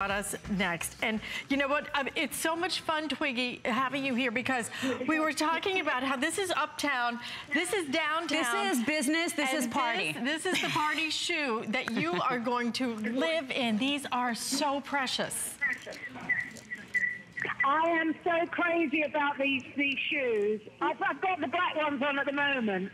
us next. And you know what? Um, it's so much fun, Twiggy, having you here because we were talking about how this is uptown, this is downtown. This is business, this is party. This, this is the party shoe that you are going to live in. These are so precious. I am so crazy about these these shoes. I've, I've got the black ones on at the moment.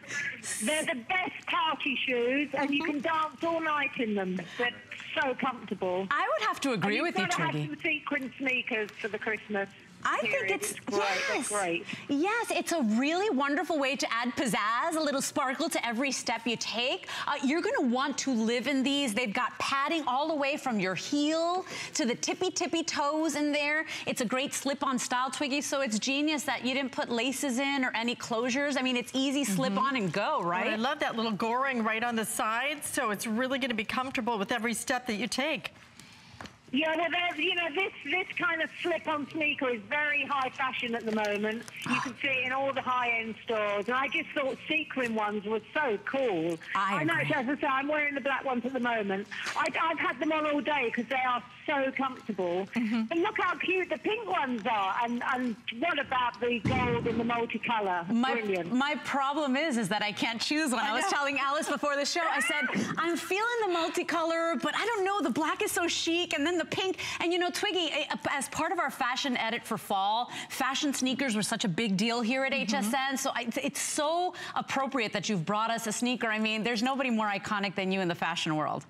They're the best party shoes, and you can dance all night in them. They're so comfortable. I would have to agree with you, Twiggy. have some sequin sneakers for the Christmas. I think it's, it's great. Yes, great. Yes, it's a really wonderful way to add pizzazz, a little sparkle to every step you take. Uh, you're gonna want to live in these. They've got padding all the way from your heel to the tippy tippy toes in there. It's a great slip-on style, Twiggy, so it's genius that you didn't put laces in or any closures. I mean, it's easy slip mm -hmm. on and go, right? I love that little goring right on the sides, so it's really gonna be comfortable with every step that you take. Yeah, well, there's, you know, this, this kind of slip-on sneaker is very high fashion at the moment. You can see it in all the high-end stores. And I just thought sequin ones were so cool. I, I know, as I say, I'm wearing the black ones at the moment. I, have had them on all day because they are so comfortable. Mm -hmm. And look how cute the pink ones are. And, and what about the gold and the multicolour? My, Brilliant. My problem is, is that I can't choose one. I, I was telling Alice before the show, I said, I'm feeling the multicolor, but I don't know, the black is so chic. And then the pink. And you know, Twiggy, eh, eh, as part of our fashion edit for fall, fashion sneakers were such a big deal here at mm -hmm. HSN. So I, it's so appropriate that you've brought us a sneaker. I mean, there's nobody more iconic than you in the fashion world.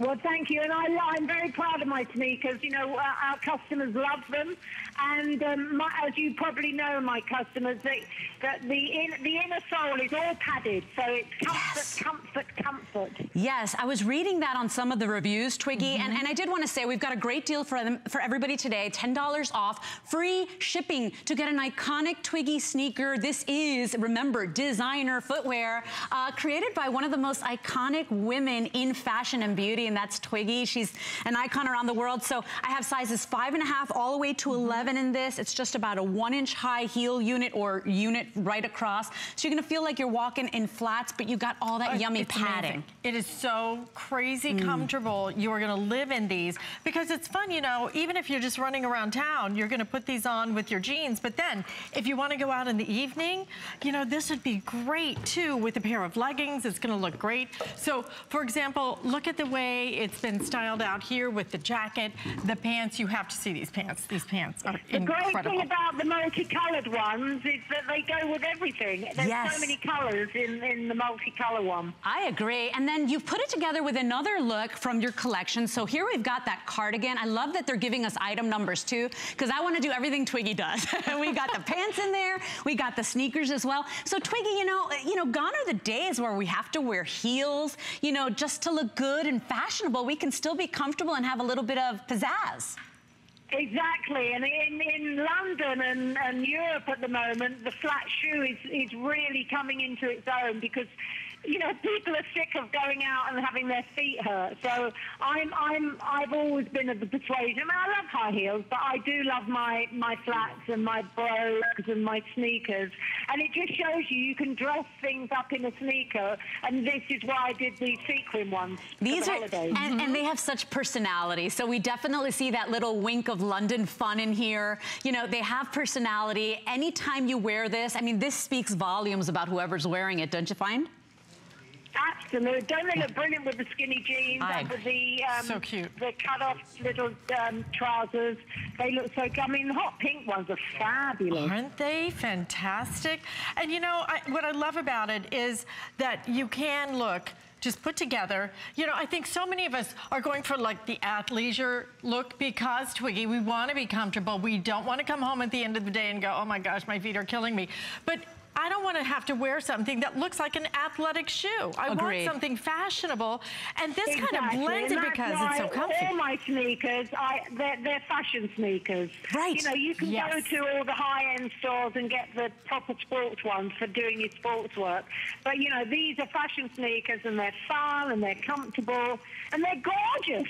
Well, thank you. And I, am very proud of my sneakers. You know, uh, our customers love them. And um, my, as you probably know, my customers, they, that the, in, the inner sole is all padded. So it's comfort, yes. comfort, comfort. Yes, I was reading that on some of the reviews, Twiggy. Mm -hmm. and, and I did want to say we've got a great deal for them for everybody today. $10 off, free shipping to get an iconic Twiggy sneaker. This is, remember, designer footwear uh, created by one of the most iconic women in fashion and beauty and that's Twiggy. She's an icon around the world. So I have sizes five and a half all the way to mm-hmm. 11 in this. It's just about a one inch high heel unit or unit right across. So you're gonna feel like you're walking in flats, but you got all that oh, yummy padding. Amazing. It is so crazy mm. comfortable. You are gonna live in these because it's fun, you know, even if you're just running around town, you're gonna put these on with your jeans. But then if you wanna go out in the evening, you know, this would be great too with a pair of leggings. It's gonna look great. So for example, look at the way it's been styled out here with the jacket, the pants. You have to see these pants. These pants are the incredible. The great thing about the multicolored ones is that they go with everything. There's yes. so many colors in, in the multicolor one. I agree. And then you've put it together with another look from your collection. So here we've got that cardigan. I love that they're giving us item numbers too, because I want to do everything Twiggy does. we got the pants in there. We got the sneakers as well. So Twiggy, you know, you know, gone are the days where we have to wear heels, you know, just to look good and fashionable fashionable, we can still be comfortable and have a little bit of pizzazz. Exactly, and in, in London and, and Europe at the moment, the flat shoe is, is really coming into its own because you know, people are sick of going out and having their feet hurt. So I'm, I'm, I've always been of the persuasion. I mean, I love high heels, but I do love my, my flats and my brogues and my sneakers. And it just shows you you can dress things up in a sneaker. And this is why I did the sequin ones These the are, and, and they have such personality. So we definitely see that little wink of London fun in here. You know, they have personality. Anytime you wear this, I mean, this speaks volumes about whoever's wearing it, don't you find? Absolutely. Don't they look brilliant with the skinny jeans and with the um, so cute. the cut off little um, trousers? They look so I mean the hot pink ones are fabulous. Aren't they fantastic? And you know, I, what I love about it is that you can look just put together. You know, I think so many of us are going for like the athleisure look because, Twiggy, we want to be comfortable. We don't want to come home at the end of the day and go, oh my gosh, my feet are killing me. But I don't want to have to wear something that looks like an athletic shoe. I Agreed. want something fashionable. And this exactly. kind of blends it because it's so comfy. All my sneakers, I, they're, they're fashion sneakers. Right. You know, you can yes. go to all the high-end stores and get the proper sports ones for doing your sports work. But, you know, these are fashion sneakers and they're fun and they're comfortable and they're gorgeous.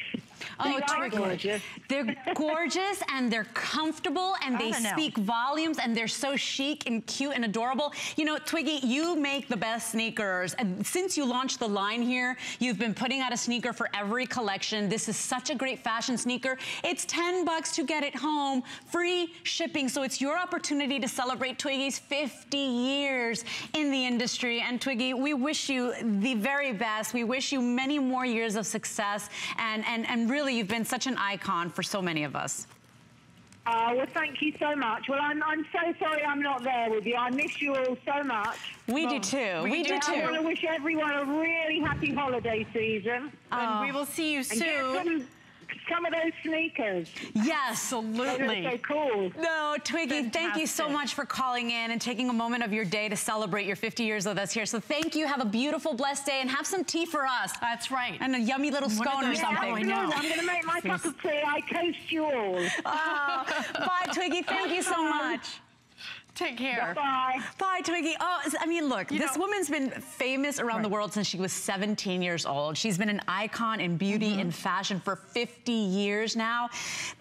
Oh, They are Twiggy. gorgeous. They're gorgeous and they're comfortable and they know. speak volumes and they're so chic and cute and adorable. You know, Twiggy, you make the best sneakers. And since you launched the line here, you've been putting out a sneaker for every collection. This is such a great fashion sneaker. It's 10 bucks to get it home, free shipping. So it's your opportunity to celebrate Twiggy's 50 years in the industry. And Twiggy, we wish you the very best. We wish you many more years of success. And, and, and really, you've been such an icon for so many of us. Uh, well, thank you so much. Well, I'm, I'm so sorry I'm not there with you. I miss you all so much. We do too. we We, do do I want to wish everyone a really happy holiday season. And we will see you And get soon. Some, of those sneakers. Yes. Absolutely. so cool. No, Twiggy, thank you so much for calling in and taking a moment of your day to celebrate your 50 years with us here. So thank you. Have a beautiful, blessed day and have some tea for us. That's right. And a yummy little One scone or Yeah, something. I know. I'm going to make my cup of tea. I toast you all. Oh, bye, Twiggy. Thank you so much. Take care. Bye. Bye, Twiggy. Oh, I mean, look, You this know- woman's been famous around the world since she was 17 years old. She's been an icon in beauty mm-hmm. and fashion for 50 years now.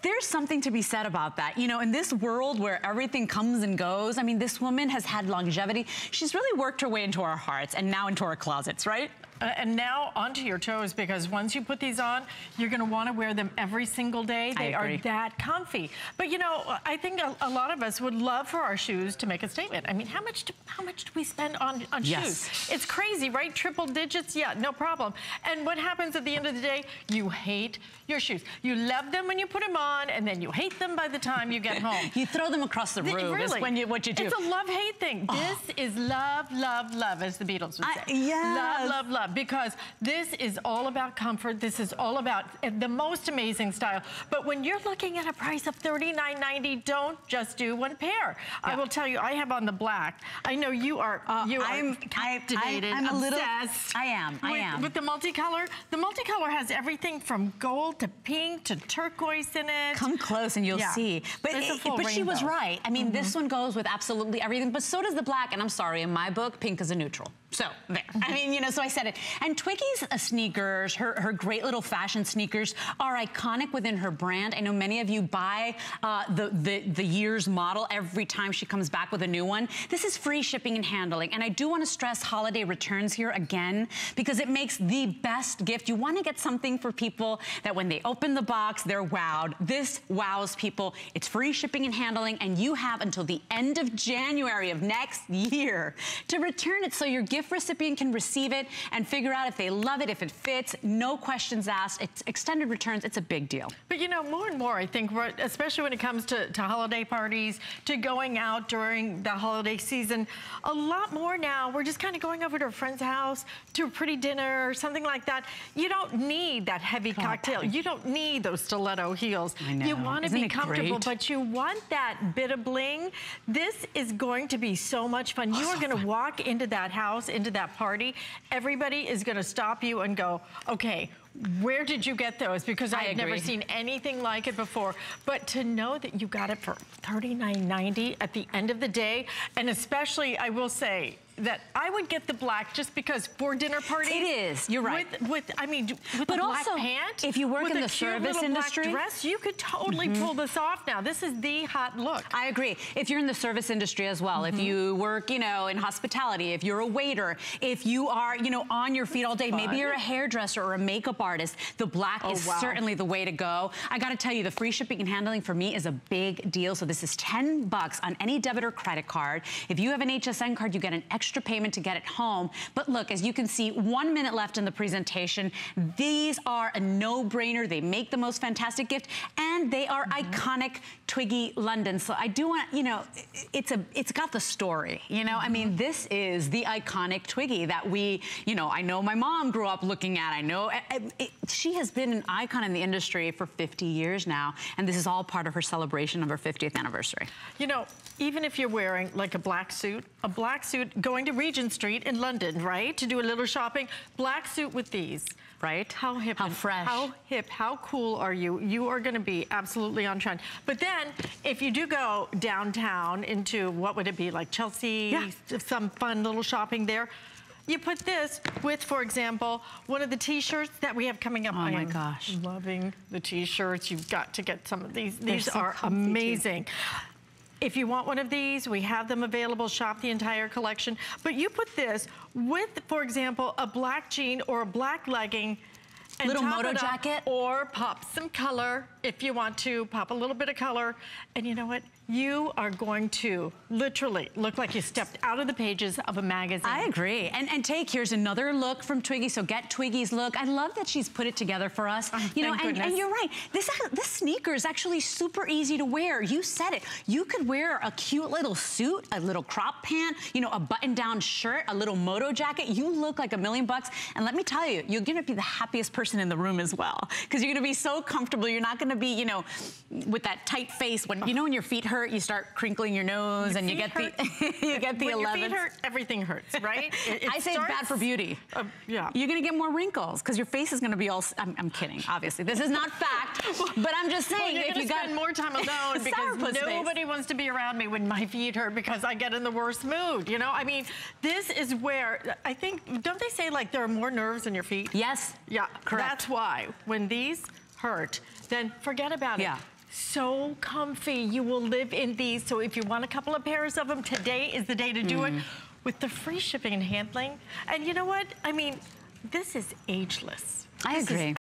There's something to be said about that. You know, in this world where everything comes and goes, I mean, this woman has had longevity. She's really worked her way into our hearts and now into our closets, right? Uh, and now onto your toes because once you put these on, you're going to want to wear them every single day. They are that comfy. But you know, I think a, a lot of us would love for our shoes to make a statement. I mean, how much do, how much do we spend on, on Yes. shoes? It's crazy, right? Triple digits, yeah, no problem. And what happens at the end of the day? You hate your shoes. You love them when you put them on, and then you hate them by the time you get home. You throw them across the room really. when you, what you do. It's a love-hate thing. This is love, love, love, as the Beatles would I- say. yes. Love, love, love. Because this is all about comfort. This is all about uh, the most amazing style. But when you're looking at a price of $39.90, don't just do one pair. I will tell you, I have on the black. I know you are. you are Uh, I'm- I- captivated. I'm a little- obsessed I am, I with, am. With the multicolor. The multicolor has everything from gold to pink to turquoise in it. Come close and you'll Yeah. see. But, it- but she was right. I mean, Mm-hmm. this one goes with absolutely everything, but so does the black. And I'm sorry, in my book, pink is a neutral. So there. I mean, you know, so I said it. And Twiggy's sneakers, her, her great little fashion sneakers, are iconic within her brand. I know many of you buy uh, the, the, the year's model every time she comes back with a new one. This is free shipping and handling. And I do want to stress holiday returns here again because it makes the best gift. You want to get something for people that when they open the box, they're wowed. This wows people. It's free shipping and handling, and you have until the end of January of next year to return it so your gift recipient can receive it and figure out if they love it, if it fits. No questions asked. It's extended returns. It's a big deal. But you know, more and more, I think, especially when it comes to, to holiday parties, to going out during the holiday season, a lot more now, we're just kind of going over to a friend's house, to a pretty dinner or something like that. You don't need that heavy oh, cocktail. You don't need those stiletto heels. I know. You want to be comfortable, but you want that bit of bling. This is going to be so much fun. You Oh, are so going to walk into that house, into that party. Everybody is going to stop you and go, okay, where did you get those? Because I I've never seen anything like it before. But to know that you got it for $39.90 at the end of the day, and especially, I will say, that I would get the black just because for dinner parties. It is, you're right. With, with I mean, with But a black also, pant, if you work in the service industry- Mm-hmm. black dress, you could totally pull this off now. This is the hot look. I agree. If you're in the service industry as well, if you work, you know, in hospitality, if you're a waiter, if you are, you know, on your feet all day, maybe you're a hairdresser or a makeup artist, the black Oh, is wow. certainly the way to go. I got to tell you, the free shipping and handling for me is a big deal. So this is 10 bucks on any debit or credit card. If you have an HSN card, you get an extra payment to get it home. But look, as you can see, one minute left in the presentation. These are a no-brainer. They make the most fantastic gift, and they are mm-hmm. iconic Twiggy London. So I do want, you know, it's a, it's got the story. You know, I mean, mm-hmm. this is the iconic Twiggy that we, you know, I know my mom grew up looking at. I know I- I- it, she has been an icon in the industry for 50 years now, and this is all part of her celebration of her 50th anniversary. You know, even if you're wearing like a black suit, a black suit going to Regent Street in London, right, to do a little shopping, black suit with these. Right? How hip. How fresh. How hip, how cool are you? You are going to be absolutely on trend. But then, if you do go downtown into, what would it be, like Chelsea, Yeah. some fun little shopping there, you put this with, for example, one of the t-shirts that we have coming up. Oh I my gosh. Loving the t-shirts. You've got to get some of these. These so are amazing. too. If you want one of these, we have them available. Shop the entire collection. But you put this with, for example, a black jean or a black legging. and Little moto jacket. Or pop some color if you want to. Pop a little bit of color. And you know what? You are going to literally look like you stepped out of the pages of a magazine. I agree. And, and take, here's another look from Twiggy. So get Twiggy's look. I love that she's put it together for us. Oh, you know, Oh, and, and you're right. This, uh, this sneaker is actually super easy to wear. You said it. You could wear a cute little suit, a little crop pant, you know, a button-down shirt, a little moto jacket. You look like a million bucks. And let me tell you, you're gonna be the happiest person in the room as well. Because you're gonna be so comfortable. You're not gonna be, you know, with that tight face. When you know when your feet hurt, you start crinkling your nose and you get the you get the when 11th. your feet hurt, everything hurts, right? It- it I say it's bad for beauty. Uh, yeah. You're gonna get more wrinkles because your face is gonna be all. I'm, I'm kidding, obviously. This is not fact, but I'm just Well, saying you're if you got spend more time alone because Sourpuss face. nobody wants to be around me when my feet hurt because I get in the worst mood. You know, I mean, this is where I think. Don't they say like there are more nerves in your feet? Yes. Yeah, Correct. That's why when these hurt, then forget about Yeah. it. So comfy, you will live in these. So if you want a couple of pairs of them, today is the day to do Mm. it with the free shipping and handling. And you know what? I mean, this is ageless. I This agree.